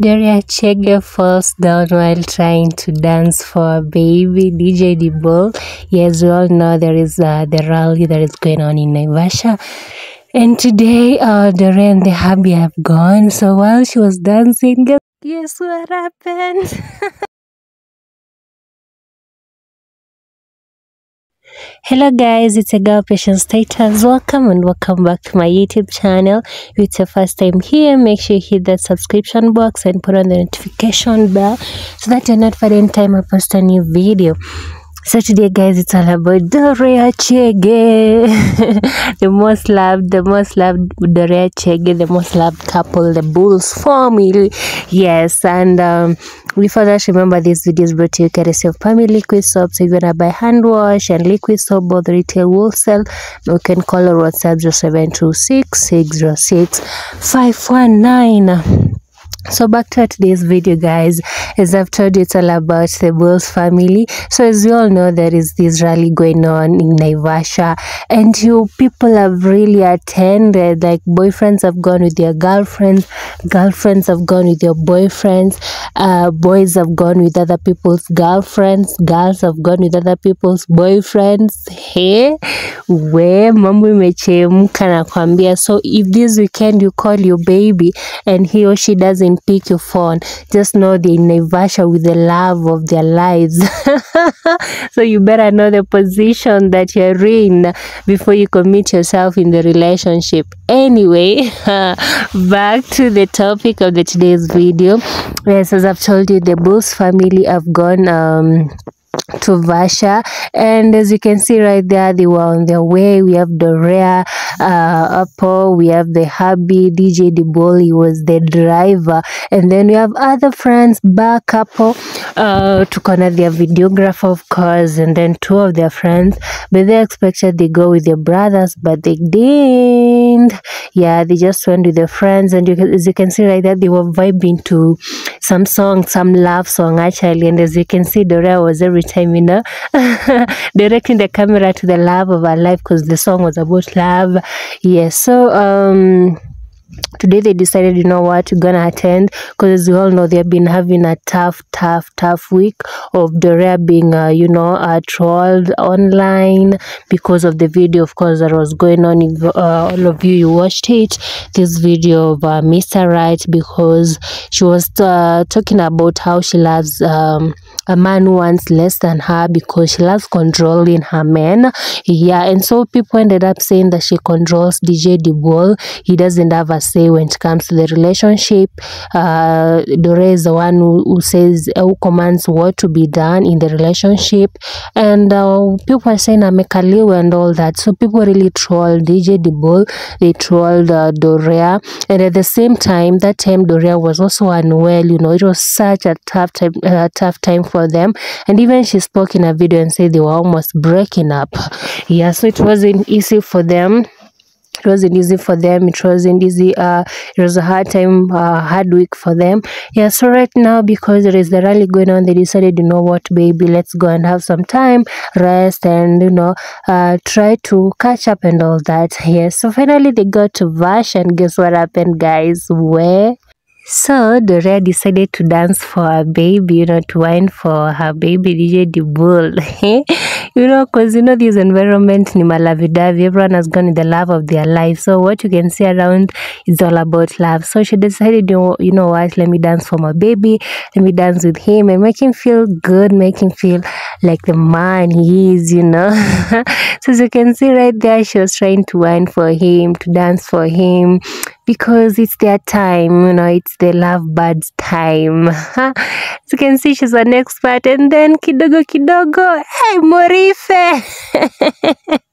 Dorea Chege falls down while trying to dance for baby. DJ Dibul. Yes, we all know there is uh, the rally that is going on in Naivasha. And today, uh, Daria and the hubby have gone. So while she was dancing, guess what happened? Hello guys, it's a girl Patience Titus. Welcome and welcome back to my YouTube channel. If it's your first time here, make sure you hit that subscription box and put on the notification bell so that you're notified anytime I post a new video. So today guys, it's all about Dorea Chege. the most loved, the most loved Dorea Chege, the most loved couple, the Bulls family. Yes, and um, before that, remember this video is brought to you courtesy of Pami Liquid Soap. So if you wanna buy hand wash and liquid soap, both retail wholesale, you can call or WhatsApp 0726 606 519. So back to today's video guys, as I've told you it's all about the Bulls family. So as you all know there is this rally going on in Naivasha and you people have really attended like boyfriends have gone with their girlfriends, girlfriends have gone with their boyfriends, uh, boys have gone with other people's girlfriends, girls have gone with other people's boyfriends. Hey, we mambo imechemka nakwambia. So if this weekend you call your baby and he or she doesn't pick your phone, just know they Naivasha with the love of their lives. so you better know the position that you're in before you commit yourself in the relationship. Anyway, back to the topic of the today's video. Yes, as I've told you, the Bulls family have gone um to Vasha and as you can see right there they were on their way we have rare uh Apple we have the hubby DJ Dibul he was the driver. And then we have other friends back couple uh on their videographer of course and then two of their friends. But they expected they go with their brothers but they didn't. Yeah they just went with their friends and you can, as you can see right there they were vibing to some song some love song actually. And as you can see Dora was every time you know. Directing the camera to the love of her life because the song was about love yes so um today they decided you know what we're gonna attend because as you all know they've been having a tough tough tough week of Dorea being uh, you know uh, trolled online because of the video of course that was going on if uh, all of you you watched it this video of uh, Mr. Right because she was uh, talking about how she loves um a man wants less than her because she loves controlling her men yeah and so people ended up saying that she controls DJ Dibul he doesn't have a say when it comes to the relationship. Uh Dore is the one who, who says who commands what to be done in the relationship. And uh, people are saying amekaliwa and all that. So people really trolled DJ Dibul they trolled uh, Dorea and at the same time that time Dorea was also unwell. You know it was such a tough time uh, tough time for them. And even she spoke in a video and said they were almost breaking up. Yeah so it wasn't easy for them. It wasn't easy for them. It wasn't easy uh it was a hard time uh hard week for them. Yeah so right now because there is the rally going on they decided you know what baby let's go and have some time rest and you know uh try to catch up and all that. Yes so finally they got to Vash and guess what happened guys? Where so Dorea decided to dance for her baby, you know, to whine for her baby DJ Dibul. you know, because you know this environment ni malavidavi, everyone has gone in the love of their life. So what you can see around is all about love. So she decided, you know, you know what, let me dance for my baby, let me dance with him and make him feel good, make him feel like the man he is, you know. so as you can see right there, she was trying to whine for him, to dance for him because it's their time, you know, it's the lovebirds' time. As you can see, she's an expert. And then kidogo kidogo, hey, Morife!